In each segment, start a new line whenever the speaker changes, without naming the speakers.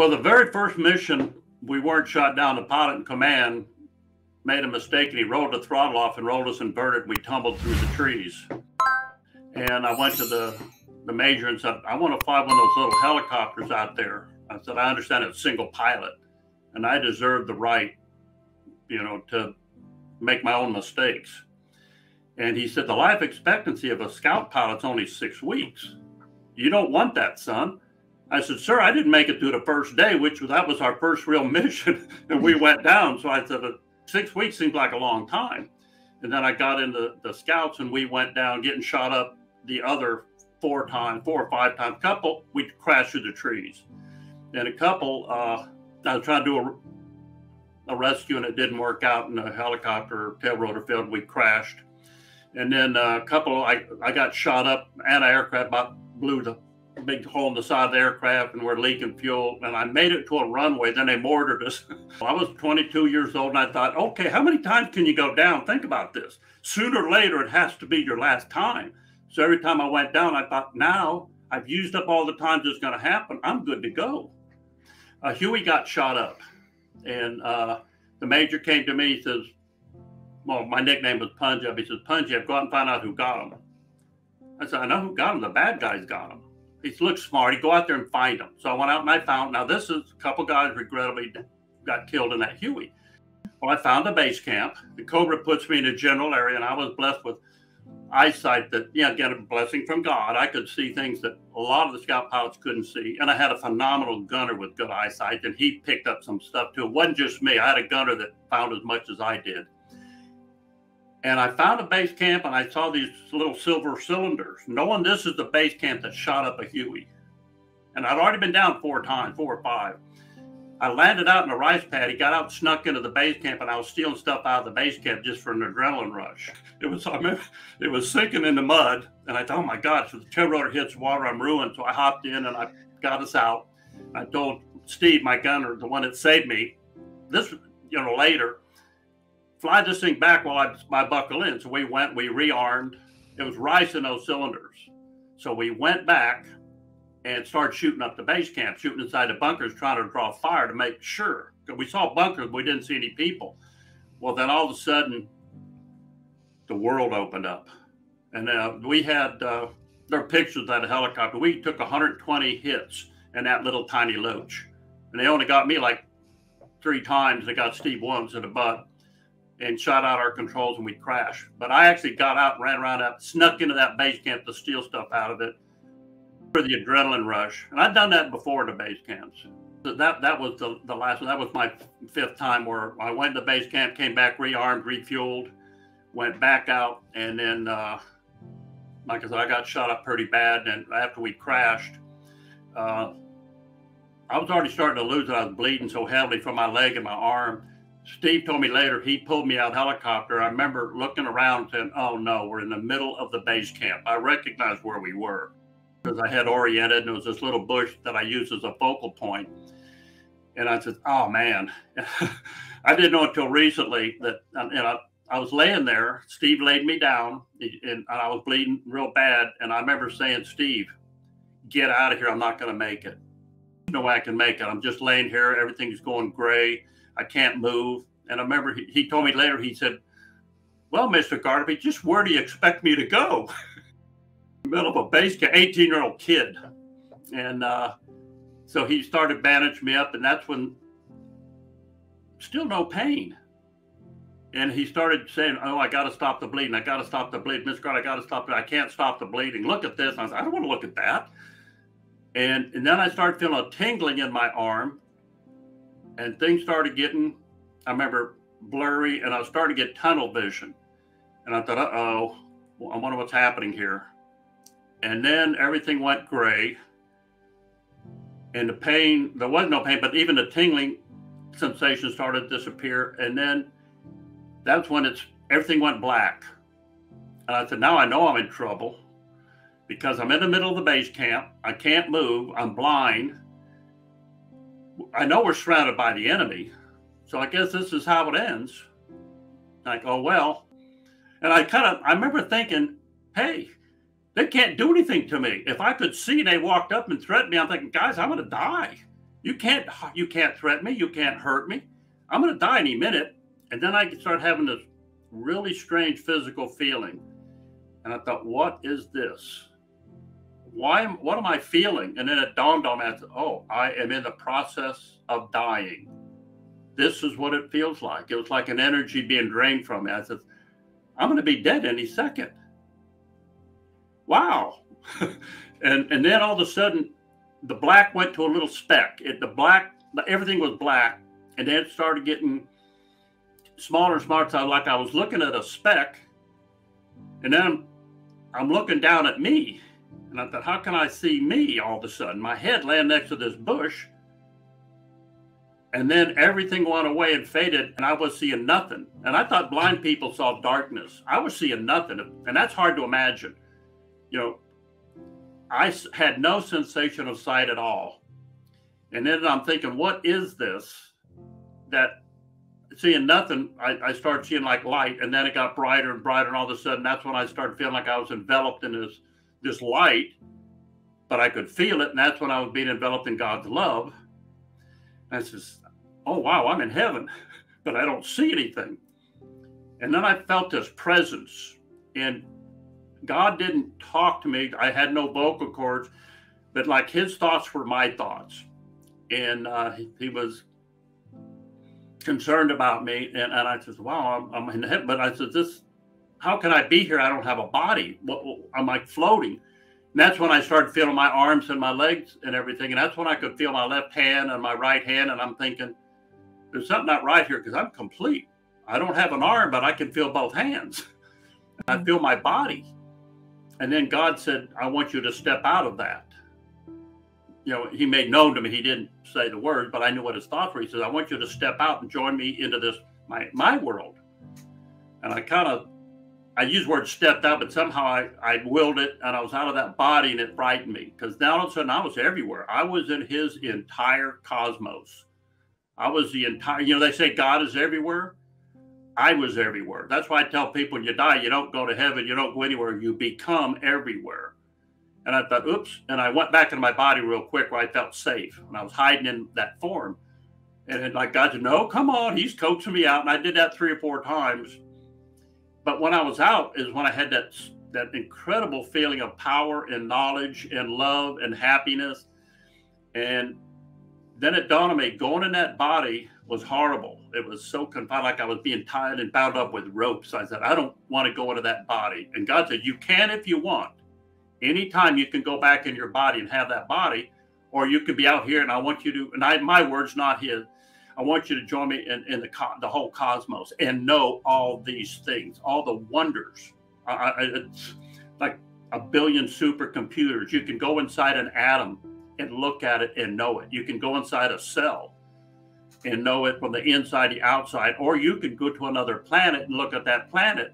Well, the very first mission, we weren't shot down. The pilot in command made a mistake and he rolled the throttle off and rolled us inverted. We tumbled through the trees. And I went to the, the major and said, I want to fly one of those little helicopters out there. I said, I understand it's single pilot and I deserve the right, you know, to make my own mistakes. And he said, the life expectancy of a scout pilot's only six weeks. You don't want that, son. I said, sir, I didn't make it through the first day, which that was our first real mission. and we went down. So I said, six weeks seems like a long time. And then I got into the scouts and we went down getting shot up the other four times, four or five times. Couple, we crashed through the trees. And a couple, uh, I was trying to do a, a rescue and it didn't work out in a helicopter tail rotor field. We crashed. And then uh, a couple, I, I got shot up, anti-aircraft about blew the big hole in the side of the aircraft and we're leaking fuel. And I made it to a runway. Then they mortared us. I was 22 years old and I thought, okay, how many times can you go down? Think about this. Sooner or later, it has to be your last time. So every time I went down, I thought, now I've used up all the times it's going to happen. I'm good to go. Uh, Huey got shot up. And uh, the major came to me. He says, well, my nickname was Punjab. He says, Punjab, go out and find out who got him. I said, I know who got him. The bad guys got him he looks smart. He go out there and find them. So I went out and I found. Now this is a couple guys regrettably got killed in that Huey. Well, I found the base camp. The Cobra puts me in a general area, and I was blessed with eyesight that, yeah, again, a blessing from God. I could see things that a lot of the scout pilots couldn't see. And I had a phenomenal gunner with good eyesight, and he picked up some stuff too. It wasn't just me. I had a gunner that found as much as I did. And I found a base camp and I saw these little silver cylinders, knowing this is the base camp that shot up a Huey. And I'd already been down four times, four or five. I landed out in a rice paddy, got out, snuck into the base camp, and I was stealing stuff out of the base camp just for an adrenaline rush. It was, I mean, it was sinking in the mud, and I thought, oh my God, if the tail rotor hits water, I'm ruined. So I hopped in and I got us out. I told Steve, my gunner, the one that saved me, this, you know, later, fly this thing back while I, I buckle in. So we went, we rearmed. It was rice in those cylinders. So we went back and started shooting up the base camp, shooting inside the bunkers, trying to draw fire to make sure. We saw bunkers, we didn't see any people. Well, then all of a sudden, the world opened up. And uh, we had, uh, there are pictures of that helicopter. We took 120 hits in that little tiny loach. And they only got me like three times. They got Steve Williams in the butt and shot out our controls and we crashed. But I actually got out ran around up, snuck into that base camp to steal stuff out of it for the adrenaline rush. And I'd done that before the base camps. So that that was the, the last one. That was my fifth time where I went to base camp, came back rearmed, refueled, went back out, and then uh, like I said, I got shot up pretty bad. And after we crashed, uh, I was already starting to lose it. I was bleeding so heavily from my leg and my arm Steve told me later he pulled me out of helicopter. I remember looking around and saying, "Oh no, we're in the middle of the base camp." I recognized where we were because I had oriented, and it was this little bush that I used as a focal point. And I said, "Oh man," I didn't know until recently that you know I was laying there. Steve laid me down, and I was bleeding real bad. And I remember saying, "Steve, get out of here. I'm not going to make it. No way I can make it. I'm just laying here. Everything's going gray." I can't move. And I remember he, he told me later, he said, Well, Mr. Gardapi, just where do you expect me to go? middle of a base camp, 18 year old kid. And uh, so he started bandaging me up, and that's when still no pain. And he started saying, Oh, I got to stop the bleeding. I got to stop the bleeding. Mr. God, I got to stop it. I can't stop the bleeding. Look at this. And I said, I don't want to look at that. And, and then I started feeling a tingling in my arm and things started getting, I remember blurry, and I starting to get tunnel vision. And I thought, uh oh, I wonder what's happening here. And then everything went gray. And the pain, there was no pain, but even the tingling sensation started to disappear. And then that's when it's everything went black. And I said, now I know I'm in trouble because I'm in the middle of the base camp. I can't move. I'm blind. I know we're surrounded by the enemy, so I guess this is how it ends. Like, oh well. And I kind of I remember thinking, hey, they can't do anything to me. If I could see they walked up and threatened me, I'm thinking, guys, I'm gonna die. You can't you can't threaten me. You can't hurt me. I'm going to die any minute. And then I start having this really strange physical feeling. And I thought, what is this? Why am what am I feeling? And then it dawned on me, oh, I am in the process of dying. This is what it feels like. It was like an energy being drained from me. I said, I'm going to be dead any second. Wow. and and then all of a sudden the black went to a little speck. It the black everything was black, and then it started getting smaller and smaller. So like I was looking at a speck, and then I'm looking down at me, and I thought, how can I see me all of a sudden? My head laying next to this bush, and then everything went away and faded, and I was seeing nothing. And I thought blind people saw darkness. I was seeing nothing, and that's hard to imagine. You know, I had no sensation of sight at all. And then I'm thinking, what is this? That seeing nothing, I, I started seeing like light, and then it got brighter and brighter, and all of a sudden, that's when I started feeling like I was enveloped in this this light, but I could feel it, and that's when I was being enveloped in God's love. And I says, "Oh wow, I'm in heaven, but I don't see anything." And then I felt this presence, and God didn't talk to me. I had no vocal cords, but like his thoughts were my thoughts. And uh, he, was concerned about me. And, and I said, wow, I'm, I'm in heaven. But I said, this, how can I be here? I don't have a body. I'm like floating. And that's when I started feeling my arms and my legs and everything. And that's when I could feel my left hand and my right hand. And I'm thinking, there's something not right here because I'm complete. I don't have an arm, but I can feel both hands. I feel my body. And then God said, I want you to step out of that. You know, he made known to me, he didn't say the words, but I knew what his thoughts were. He says, I want you to step out and join me into this, my, my world. And I kind of, I use word stepped out, but somehow I, I willed it and I was out of that body and it frightened me because now all of a sudden I was everywhere. I was in his entire cosmos. I was the entire, you know, they say God is everywhere. I was everywhere. That's why I tell people when you die, you don't go to heaven, you don't go anywhere, you become everywhere. And I thought, oops. And I went back into my body real quick where I felt safe. And I was hiding in that form. And like God said, no, come on. He's coaxing me out. And I did that three or four times. But when I was out is when I had that that incredible feeling of power and knowledge and love and happiness. And then it dawned on me, going in that body was horrible. It was so confined, like I was being tied and bound up with ropes. I said, I don't want to go into that body. And God said, You can if you want. Anytime you can go back in your body and have that body, or you could be out here and I want you to, and I, my words, not his. I want you to join me in, in the the whole cosmos and know all these things, all the wonders. I, it's like a billion supercomputers. You can go inside an atom and look at it and know it. You can go inside a cell and know it from the inside the outside or you can go to another planet and look at that planet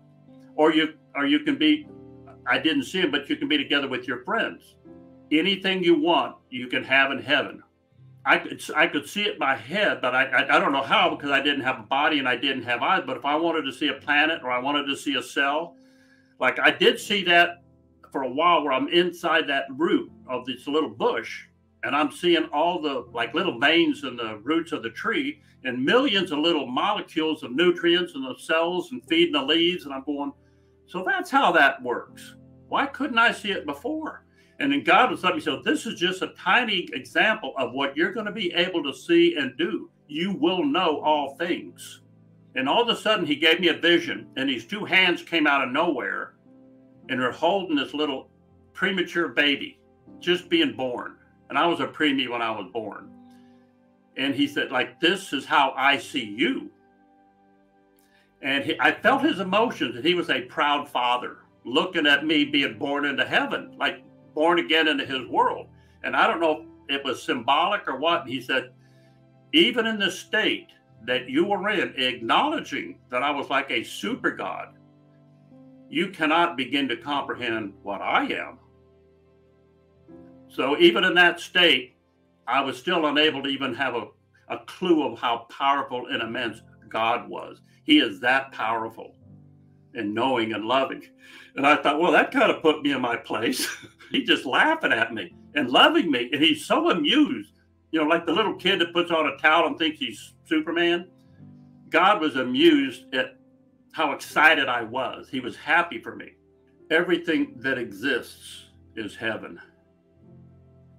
or you or you can be i didn't see him but you can be together with your friends anything you want you can have in heaven i could i could see it in my head but I, I i don't know how because i didn't have a body and i didn't have eyes but if i wanted to see a planet or i wanted to see a cell like i did see that for a while where i'm inside that root of this little bush and I'm seeing all the like little veins in the roots of the tree and millions of little molecules of nutrients in the cells and feeding the leaves. And I'm going, so that's how that works. Why couldn't I see it before? And then God was letting me say, this is just a tiny example of what you're going to be able to see and do. You will know all things. And all of a sudden, he gave me a vision, and these two hands came out of nowhere and are holding this little premature baby just being born and I was a preemie when I was born. And he said, like, this is how I see you. And he, I felt his emotions, and he was a proud father looking at me being born into heaven, like born again into his world. And I don't know if it was symbolic or what. He said, even in the state that you were in, acknowledging that I was like a super God, you cannot begin to comprehend what I am. So even in that state, I was still unable to even have a, a clue of how powerful and immense God was. He is that powerful and knowing and loving. And I thought, well, that kind of put me in my place. he's just laughing at me and loving me. And he's so amused. You know, like the little kid that puts on a towel and thinks he's Superman. God was amused at how excited I was. He was happy for me. Everything that exists is heaven.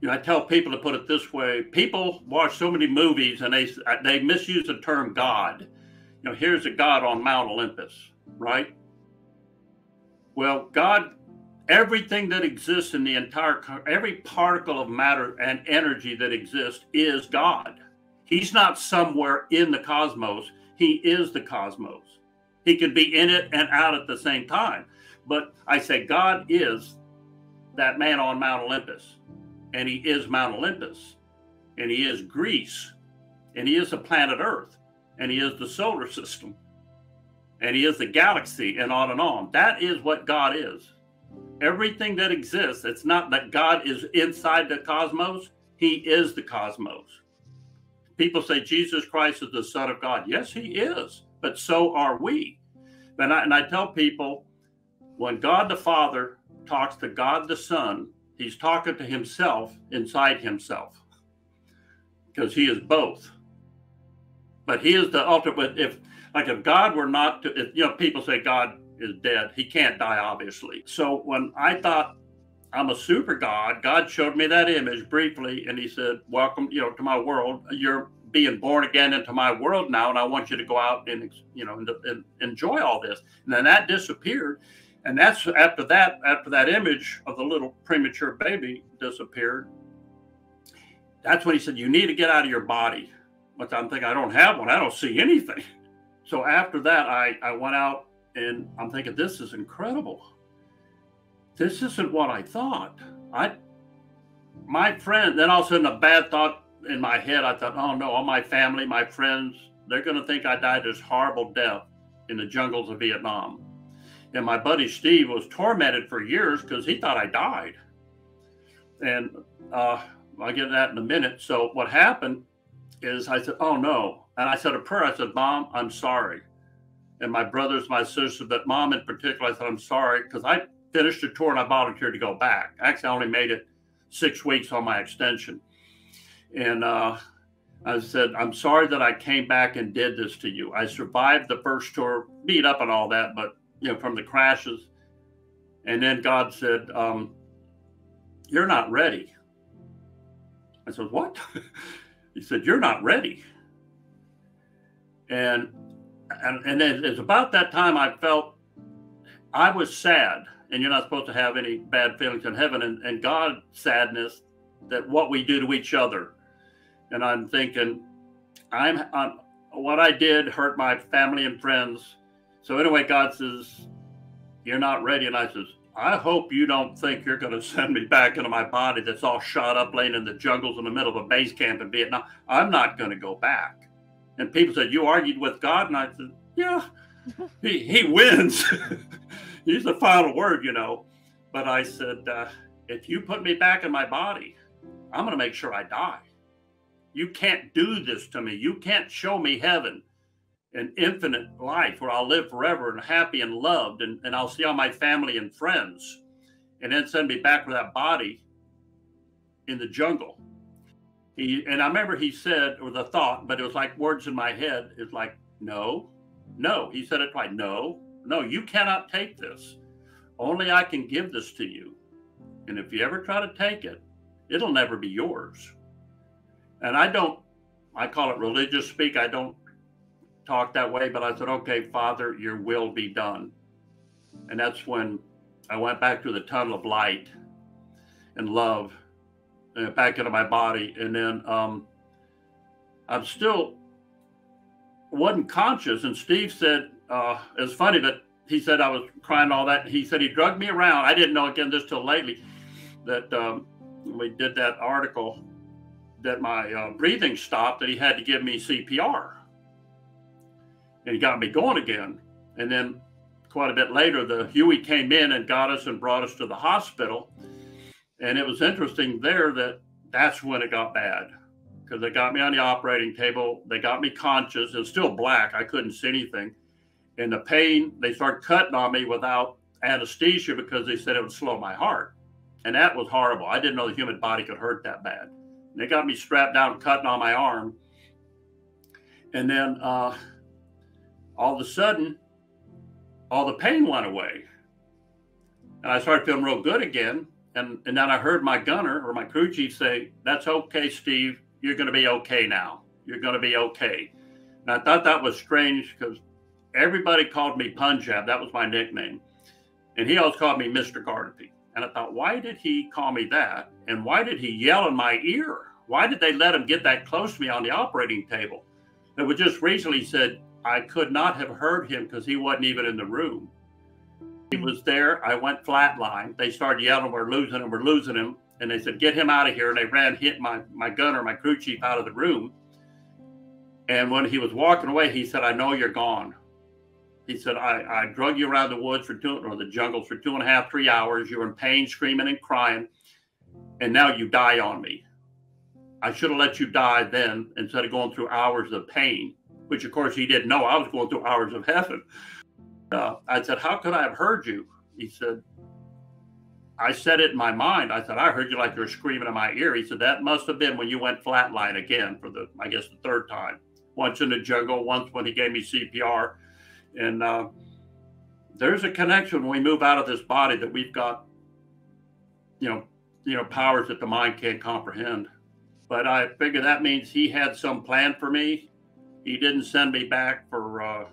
You know, I tell people to put it this way: people watch so many movies and they they misuse the term God. You know, here's a God on Mount Olympus, right? Well, God, everything that exists in the entire, every particle of matter and energy that exists is God. He's not somewhere in the cosmos. He is the cosmos. He can be in it and out at the same time. But I say God is that man on Mount Olympus, and he is Mount Olympus, and he is Greece, and he is the planet Earth, and he is the solar system, and he is the galaxy, and on and on. That is what God is. Everything that exists, it's not that God is inside the cosmos, he is the cosmos. People say Jesus Christ is the Son of God. Yes, he is, but so are we. And I, and I tell people when God the Father talks to God the Son, he's talking to himself inside himself because he is both. But he is the ultimate. If like if God were not to, if, you know, people say God is dead. He can't die, obviously. So when I thought I'm a super God, God showed me that image briefly, and He said, "Welcome, you know, to my world. You're being born again into my world now, and I want you to go out and you know and, and enjoy all this. And then that disappeared, and that's after that after that image of the little premature baby disappeared. That's when he said, "You need to get out of your body." But I'm thinking, I don't have one. I don't see anything. So after that, I I went out and I'm thinking, this is incredible. This isn't what I thought. I my friend. Then all of a sudden, a bad thought in my head, I thought, oh no, all my family, my friends, they're going to think I died this horrible death in the jungles of Vietnam. And my buddy Steve was tormented for years because he thought I died. And uh, I'll get that in a minute. So what happened is I said, oh no. And I said a prayer. I said, Mom, I'm sorry. And my brothers, my sisters, but mom in particular, I said, I'm sorry because I finished the tour and I volunteered to go back. Actually, I only made it six weeks on my extension. And uh, I said, I'm sorry that I came back and did this to you. I survived the first tour, beat up and all that, but you know, from the crashes. And then God said, um, You're not ready. I said, What? he said, You're not ready. And and and it's about that time I felt I was sad, and you're not supposed to have any bad feelings in heaven, and, and God sadness that what we do to each other and I'm thinking, I'm, I'm what I did hurt my family and friends. So anyway, God says, "You're not ready," and I says, "I hope you don't think you're going to send me back into my body that's all shot up, laying in the jungles in the middle of a base camp in Vietnam. I'm not going to go back." And people said, "You argued with God," and I said, "Yeah, he he wins. He's the final word, you know." But I said, uh, "If you put me back in my body, I'm going to make sure I die." You can't do this to me. You can't show me heaven, an infinite life where I'll live forever and happy and loved, and, and I'll see all my family and friends, and then send me back with that body in the jungle. He, and I remember he said, or the thought, but it was like words in my head. It's like, no, no. He said it twice. No, no, you cannot take this. Only I can give this to you. And if you ever try to take it, it'll never be yours and I don't, I call it religious speak. I don't talk that way, but I said, okay, Father, your will be done. And that's when I went back to the tunnel of light and love uh, back into my body. And then um, I'm still wasn't conscious. And Steve said, uh, it's funny that he said I was crying all that. He said he drugged me around. I didn't know again this till lately that um, we did that article that my uh, breathing stopped that he had to give me CPR. And he got me going again. And then quite a bit later, the Huey came in and got us and brought us to the hospital. And it was interesting there that that's when it got bad because they got me on the operating table. They got me conscious. Was still black. I couldn't see anything. And the pain, they started cutting on me without anesthesia because they said it would slow my heart. And that was horrible. I didn't know the human body could hurt that bad They got me strapped down, cutting on my arm. And then uh, all of a sudden, all the pain went away. And I started feeling real good again. And, and then I heard my gunner or my crew chief say, That's okay, Steve. You're going to be okay now. You're going to be okay. And I thought that was strange because everybody called me Punjab. That was my nickname. And he always called me Mr. Gardapi. And I thought, why did he call me that? And why did he yell in my ear? Why did they let him get that close to me on the operating table? It was just recently said I could not have heard him because he wasn't even in the room. He hmm. was there. I went flatline. They started yelling, "We're losing him! We're losing him!" And they said, "Get him out of here!" And they ran, hit my my gunner, my crew chief, out of the room. And when he was walking away, he said, "I know you're gone." He said, I, I drug you around the woods for two or the jungles for two and a half, three hours. You were in pain, screaming and crying, and now you die on me. I should have let you die then instead of going through hours of pain, which of course he didn't know I was going through hours of heaven. Uh, I said, How could I have heard you? He said, I said it in my mind. I said, I heard you like you were screaming in my ear. He said, That must have been when you went flatline again for the, I guess, the third time. Once in the jungle, once when he gave me CPR. And uh, there's a connection when we move out of this body that we've got, you know, you know, powers that the mind can't comprehend. But I figure that means he had some plan for me. He didn't send me back for, uh,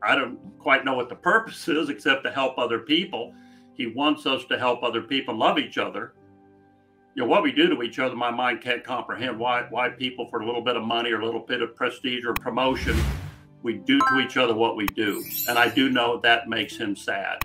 I don't quite know what the purpose is, except to help other people. He wants us to help other people love each other. You know, what we do to each other, my mind can't comprehend why, why people, for a little bit of money or a little bit of prestige or promotion, we do to each other what we do. And I do know that makes him sad.